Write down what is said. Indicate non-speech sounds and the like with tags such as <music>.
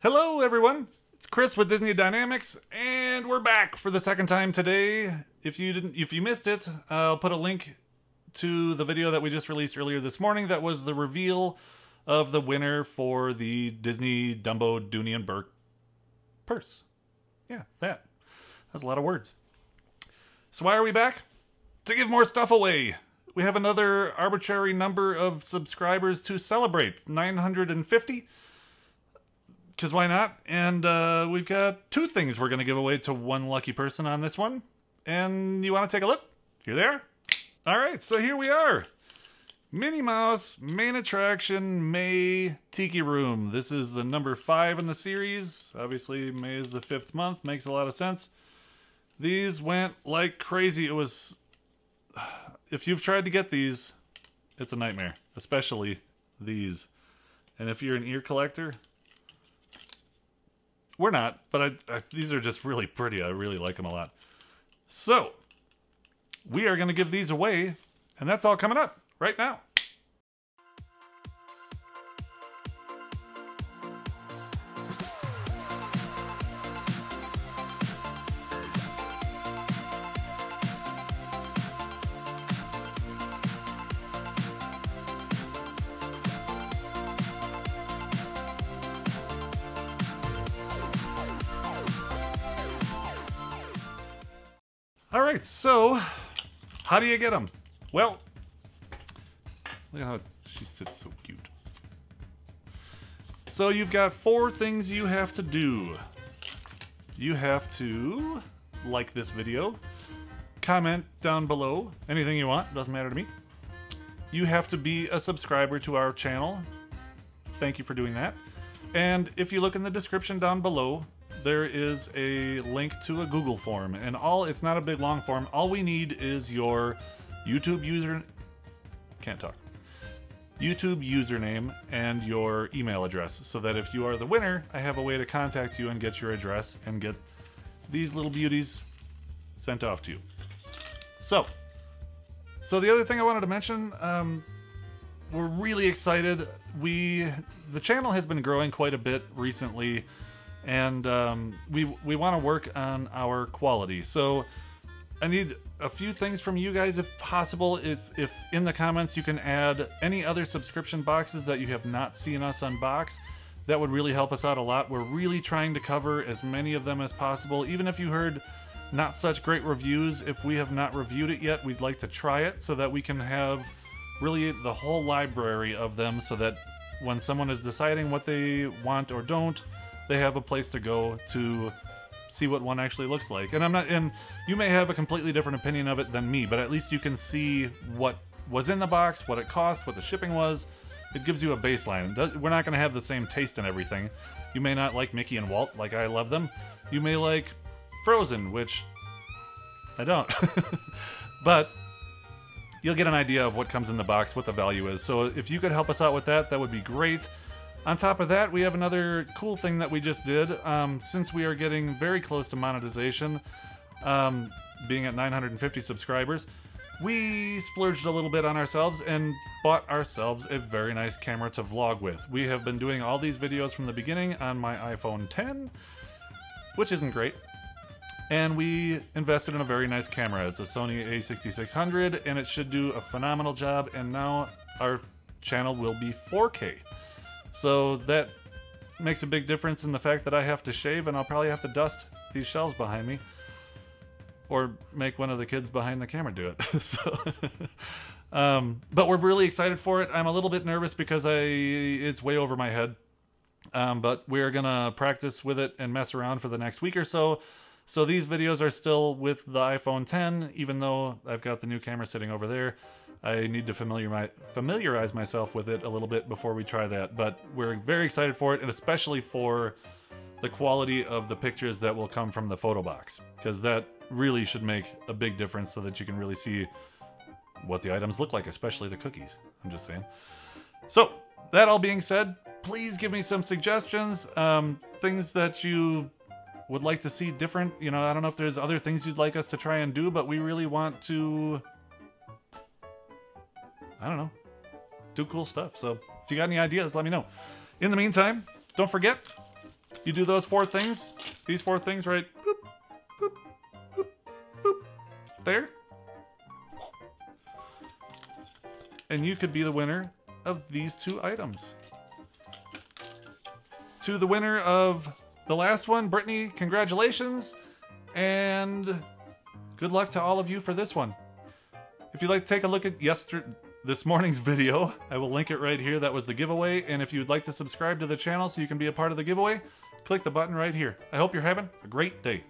Hello, everyone. It's Chris with Disney Dynamicks, and we're back for the second time today. If you didn't, if you missed it, I'll put a link to the video that we just released earlier this morning. That was the reveal of the winner for the Disney Dumbo Dooney and Bourke purse. Yeah, that. That's a lot of words. So why are we back? To give more stuff away. We have another arbitrary number of subscribers to celebrate. 950 because why not? And uh, we've got two things we're going to give away to one lucky person on this one. And you want to take a look? You're there? All right, so here we are. Minnie Mouse main attraction May Tiki Room. This is the number five in the series. Obviously, May is the fifth month. Makes a lot of sense. These went like crazy. It was. <sighs> If you've tried to get these, it's a nightmare. Especially these. And if you're an ear collector, we're not, but I, I, these are just really pretty. I really like them a lot. So, we are going to give these away, and that's all coming up right now. All right, so how do you get them? Well, look at how she sits so cute. So you've got four things you have to do. You have to like this video, comment down below, anything you want, doesn't matter to me. You have to be a subscriber to our channel. Thank you for doing that. And if you look in the description down below, there is a link to a Google form, and all it's not a big long form. All we need is your YouTube user can't talk. YouTube username and your email address so that if you are the winner, I have a way to contact you and get your address and get these little beauties sent off to you. So, so the other thing I wanted to mention, um, we're really excited. We the channel has been growing quite a bit recently and um, we we want to work on our quality. So I need a few things from you guys, if possible. If if in the comments you can add any other subscription boxes that you have not seen us unbox, that would really help us out a lot. We're really trying to cover as many of them as possible. Even if you heard not such great reviews, if we have not reviewed it yet, we'd like to try it so that we can have really the whole library of them so that when someone is deciding what they want or don't, they have a place to go to see what one actually looks like. And I'm not and you may have a completely different opinion of it than me, but at least you can see what was in the box, what it cost, what the shipping was. It gives you a baseline. We're not going to have the same taste in everything. You may not like Mickey and Walt like I love them. You may like Frozen, which I don't. <laughs> but you'll get an idea of what comes in the box, what the value is. So if you could help us out with that, that would be great. On top of that, we have another cool thing that we just did. Um, since we are getting very close to monetization, um, being at 950 subscribers, we splurged a little bit on ourselves and bought ourselves a very nice camera to vlog with. We have been doing all these videos from the beginning on my iPhone 10, which isn't great. And we invested in a very nice camera. It's a Sony a6600 and it should do a phenomenal job and now our channel will be 4K. So that makes a big difference in the fact that I have to shave and I'll probably have to dust these shelves behind me. Or make one of the kids behind the camera do it. <laughs> so, um, but we're really excited for it. I'm a little bit nervous because I it's way over my head. Um, but we're gonna practice with it and mess around for the next week or so. So these videos are still with the iPhone 10, even though I've got the new camera sitting over there. I need to familiar my, familiarize myself with it a little bit before we try that. But we're very excited for it, and especially for the quality of the pictures that will come from the photo box, because that really should make a big difference so that you can really see what the items look like, especially the cookies. I'm just saying. So, that all being said, please give me some suggestions, um, things that you would like to see different. You know, I don't know if there's other things you'd like us to try and do, but we really want to I don't know, do cool stuff. So if you got any ideas, let me know. In the meantime, don't forget, You do those four things, these four things right boop, boop, boop, there. And you could be the winner of these two items. To the winner of the last one, Brittany, congratulations. And good luck to all of you for this one. If you'd like to take a look at yesterday, this morning's video, I will link it right here. That was the giveaway. And if you'd like to subscribe to the channel so you can be a part of the giveaway, click the button right here. I hope you're having a great day.